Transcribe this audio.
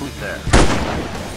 complete there?